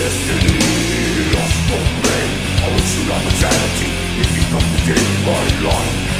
destiny Lost for me, I will surround eternity If you come to take my life